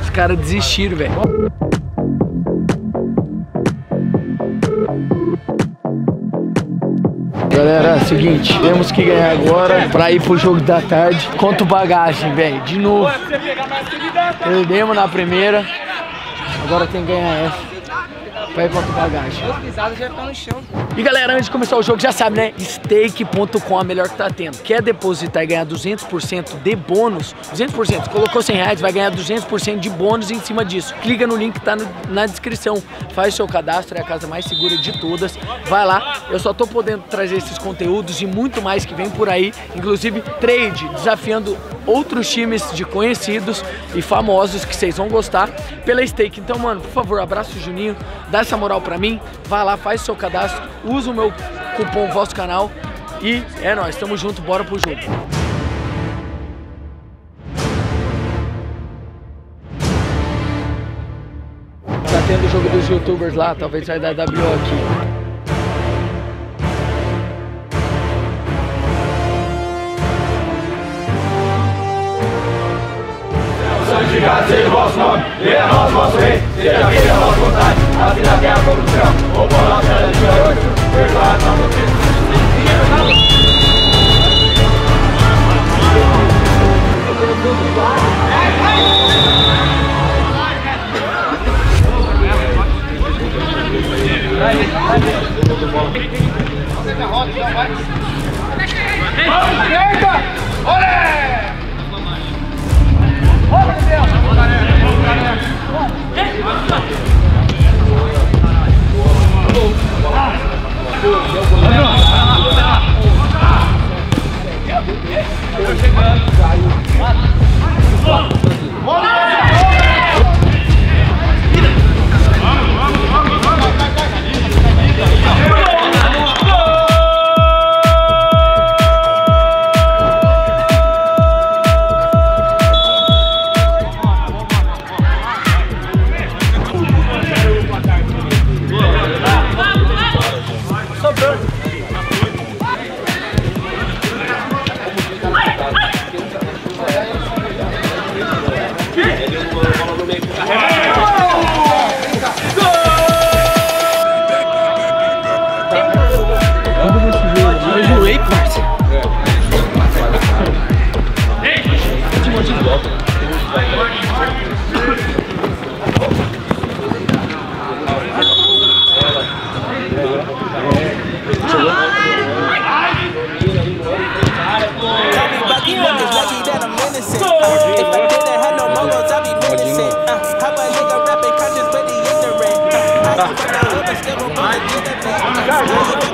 Os caras desistiram, velho. Galera, é seguinte, temos que ganhar agora pra ir pro jogo da tarde. Conta o bagagem, velho. De novo. Perdemos na primeira. Agora tem que ganhar essa. Vai contra o bagagem. E galera, antes de começar o jogo, já sabe, né? Stake.com é a melhor que tá tendo. Quer depositar e ganhar 200% de bônus? 200%. Colocou 100 reais, vai ganhar 200% de bônus em cima disso. Clica no link que tá no, na descrição. Faz seu cadastro, é a casa mais segura de todas. Vai lá. Eu só tô podendo trazer esses conteúdos e muito mais que vem por aí. Inclusive, trade, desafiando outros times de conhecidos e famosos que vocês vão gostar pela Stake. Então, mano, por favor, abraça o Juninho, dá essa moral pra mim, vai lá, faz seu cadastro, usa o meu cupom vosso canal e é nóis, tamo junto, bora pro jogo. Tá tendo o jogo dos youtubers lá, talvez vai dar WO aqui. Santificado seja o vosso nome, venha a nós o vosso rei, seja feita a vossa vontade, assim na terra como no céu. O pão nosso cada dia hoje, perdoado nossas ofensas. Eu Yeah, yeah, yeah.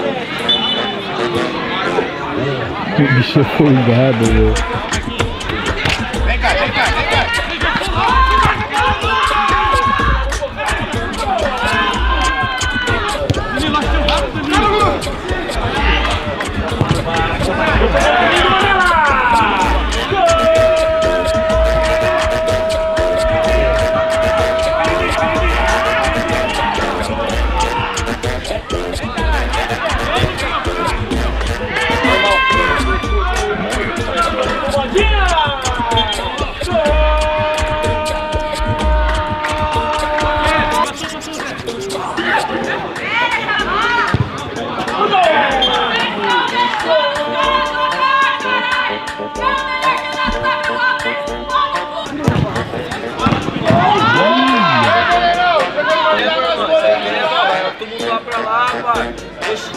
O bicho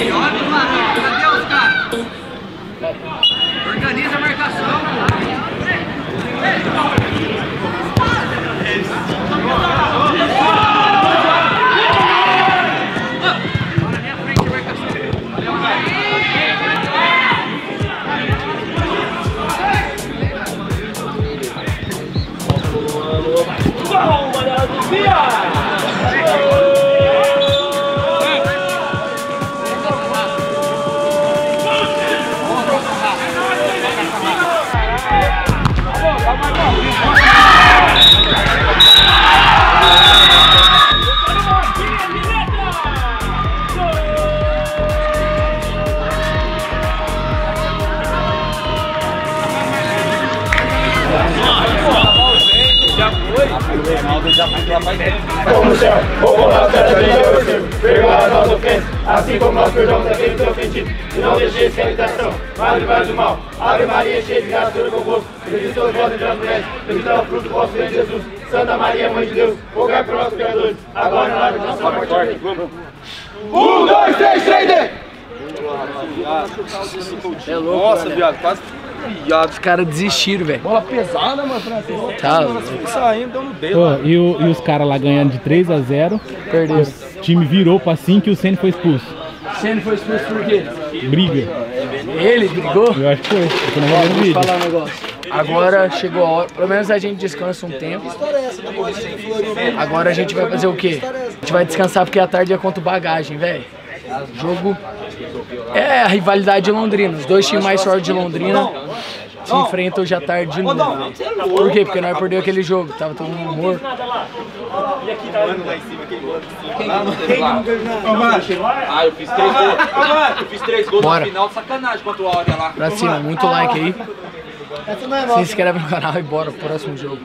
beyond folgado, meu. como no céu, como na terra de Deus, perdoa as nossas ofensas, assim como nós perdoamos aqueles que ofendido, e não deixeis cair em tentação, mas livrai do mal. Ave Maria, cheia de graça, Senhor é convosco, bendita sois vós entre as mulheres, bendito é o fruto do vosso ventre, Jesus. Santa Maria, Mãe de Deus, rogai por nós pecadores, agora e na hora da nossa morte. Um, dois, três, três, dê! É louco, Nossa, viado, quase viado. Os caras desistiram, velho. Bola pesada, mano, Francisco. Tá louco. Saindo, deu no dedo. Pô, e, o- e os caras lá ganhando de 3 a 0 Perdeu. O time virou pra 5 e o Senna foi expulso. Senna foi expulso por quê? Briga. Ele brigou? Eu acho que foi. Eu tô Ó, vendo o vou vídeo. falar um negócio. Agora chegou a hora, pelo menos a gente descansa um tempo. Agora a gente vai fazer o quê? A gente vai descansar porque a tarde é contra o bagagem, velho. Jogo é a rivalidade de Londrina. Os dois times mais fortes de Londrina se enfrentam hoje à tarde de novo. Por quê? Porque nós perdeu aquele jogo. Tava todo mundo morto. Ah, eu fiz três gols. Eu fiz três gols Bora. no final, sacanagem contra o Áurea lá. Pra cima, muito like aí. Se inscreve no canal e bora pro próximo jogo.